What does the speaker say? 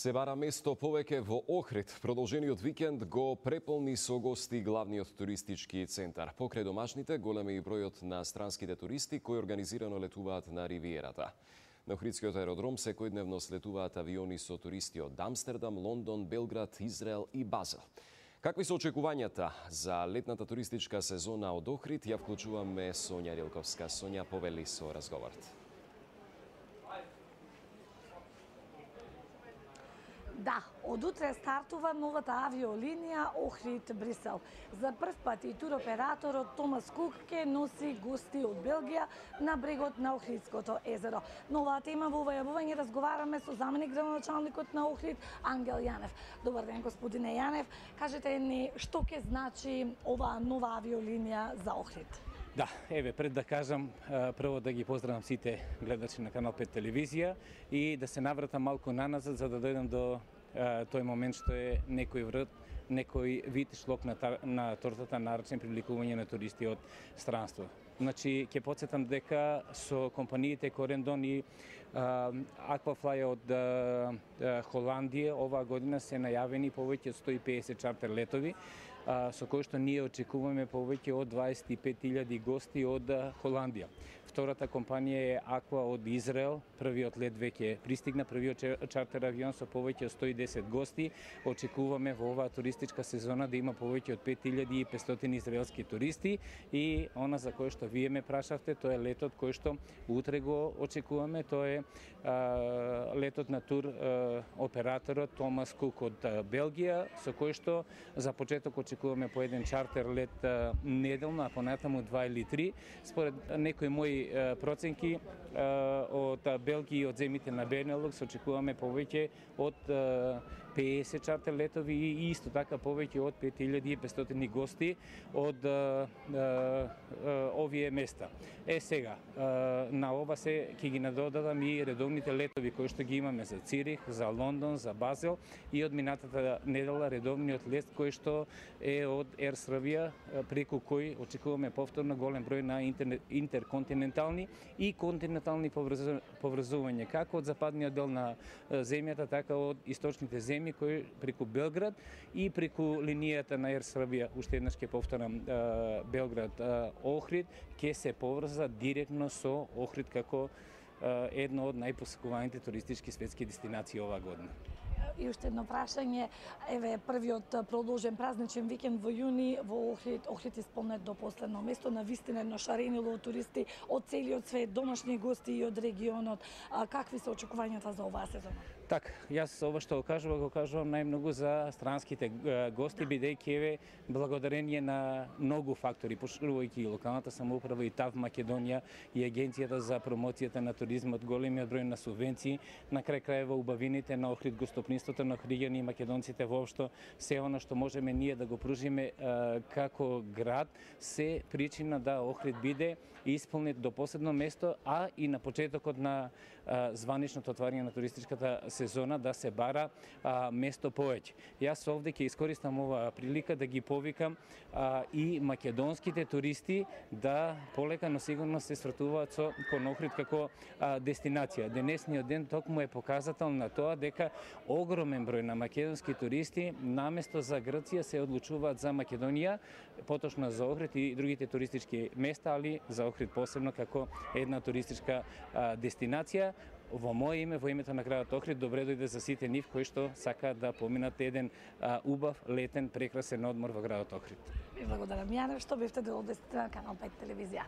Се бара место повеќе во Охрид. Продолжениот викенд го преполни со гости главниот туристички центар. Покрај домашните, голем е и бројот на странските туристи кои организирано летуваат на Ривиерата. На Охридскиот аеродром секојдневно слетуваат авиони со туристи од Амстердам, Лондон, Белград, Израел и Базел. Какви се очекувањата за летната туристичка сезона од Охрид, ја вклучуваме Сонја Рилковска. Сонја повели со разговорот. Да, од утре стартува новата авиолинија Охрид Брисел. За прв пат и туроператорот Томас Кук ке носи гости од Белгија на брегот на Охридското езеро. Новата тема во ова јавување разговараме со заменик градоначалникот на Охрид Ангел Јанев. Добар ден господине Јанев, кажете ни што ќе значи ова нова авиолинија за Охрид? Да, еве, пред да кажам, прво да ги поздравам сите гледачи на Канал 5 телевизија и да се навратам малку наназад за да дојдам до тој момент што е некој врат, некој вид шлок на, на тортата наречен привлекување на туристи од странство. Значи, ќе подсетам дека со компаниите Корендон и Аквафлај од а, Холандија оваа година се најавени повеќе од 150 чартер летови, а, со кои што ние очекуваме повеќе од 25.000 гости од Холандија. Втората компанија е Аква од Израел. Првиот лет веќе пристигна, првиот чартер авион со повеќе од 110 гости. Очекуваме во оваа туристичка сезона да има повеќе од 5500 израелски туристи и она за кое што вие ме прашавте, тоа е летот кој што утре го очекуваме, тоа е а, летот на тур а, операторот Томас Кук од а, Белгија, со кој што за почеток очекуваме по еден чартер лет а, неделно, а понатаму два или три. Според некои мои проценки од Белгија и од земите на Бенелукс очекуваме повеќе од 50 чартер летови и исто така повеќе од 5500 гости од овие места. Е сега, на ова се ќе ги надодадам и редовните летови кои што ги имаме за Цирих, за Лондон, за Базел и од минатата недела редовниот лет кој што е од Air Србија преку кој очекуваме повторно голем број на интерконтинент интерконтинентални и континентални поврзувања, како од западниот дел на земјата, така од источните земји кои преку Белград и преку линијата на Ер Србија, уште еднаш ќе повторам Белград Охрид, ќе се поврза директно со Охрид како едно од најпосекуваните туристички светски дестинации оваа година. И уште едно прашање, еве првиот продолжен празничен викенд во јуни во Охрид, Охрид исполнет до последно место на вистина едно шаренило од туристи од целиот свет, домашни гости и од регионот. А, какви се очекувањата за оваа сезона? Так, јас ова што го кажувам, го кажувам најмногу за странските гости, да. бидејќи еве благодарение на многу фактори, поширувајќи и локалната самоуправа и ТАВ Македонија и агенцијата за промоцијата на туризмот, големиот број на субвенции, на крај крајева убавините на Охрид гостопниството на Охриѓани и македонците воопшто, се она што можеме ние да го пружиме како град, се причина да Охрид биде исполнет до последно место, а и на почетокот на званичното отварање на туристичката сезона да се бара а, место повеќе. Јас овде ќе искористам оваа прилика да ги повикам а, и македонските туристи да полека, но сигурно се сретуваат со Конохрид како а, дестинација. Денесниот ден токму е показател на тоа дека огромен број на македонски туристи наместо за Грција се одлучуваат за Македонија, поточно за Охрид и другите туристички места, али за Охрид посебно како една туристичка а, дестинација во моје име, во името на градот Охрид, добре дојде за сите нив кои што сакаат да поминат еден а, убав, летен, прекрасен одмор во градот Охрид. Ви благодарам, Јане, што бевте дел од канал 5 телевизија.